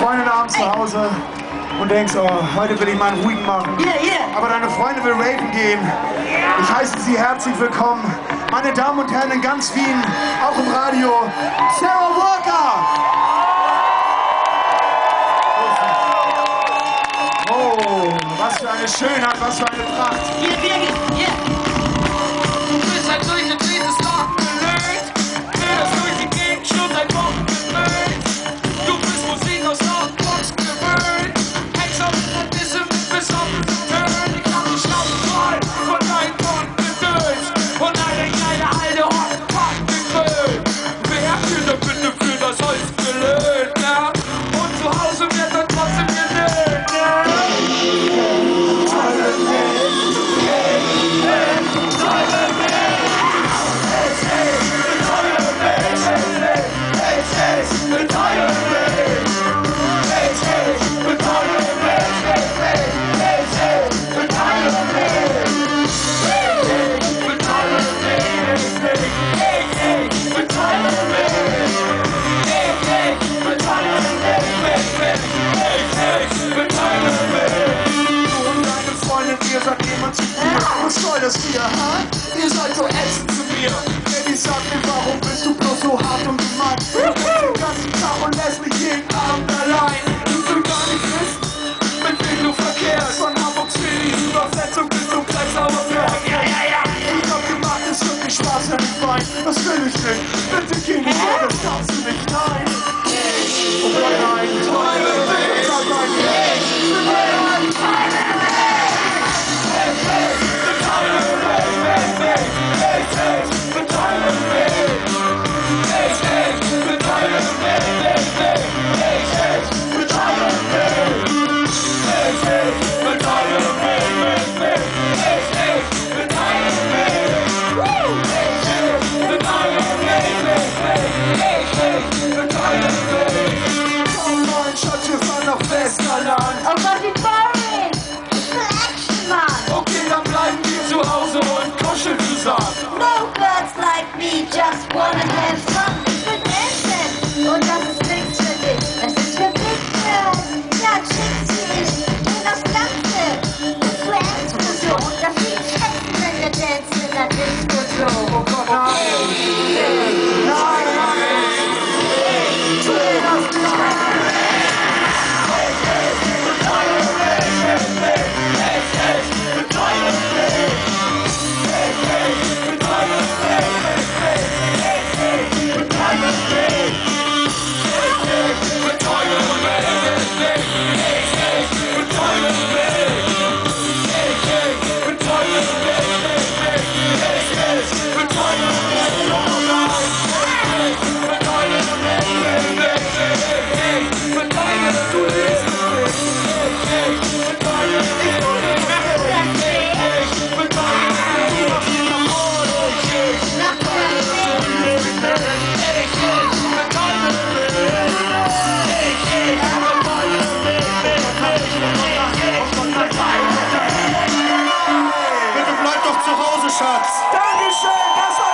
Freundin abends zu Hause und denkst, oh, heute will ich mal einen ruhigen machen. Yeah, yeah. Aber deine Freundin will raven gehen. Ich heiße sie herzlich willkommen. Meine Damen und Herren in ganz Wien, auch im Radio, Sarah Walker! Oh, was für eine Schönheit, was für eine Pracht. Was soll das hier, ha? Ihr seid so ätzend zu mir. Baby, sag mir, warum bist du bloß so hart und gemein? Du bist den ganzen Tag und lässt mich jeden Abend allein. Du willst gar nicht wissen, mit wem du verkehrst. Von Hamburgs Willis Übersetzung bis zum Kreisauer Berg. Ja, ja, ja. Ich hab gemacht, es wird nicht Spaß, wenn ich wein. Das will ich nicht. Bitte, Kind, das kannst du nicht, nein. Oh nein, nach Westerland. Oh Gott, wie boring! Ich will Action, Mann! Okay, dann bleiben wir zu Hause und kuscheln zusammen. No girls like me just wanna have Bitte bleib doch zu Hause, Schatz. Dankeschön, das war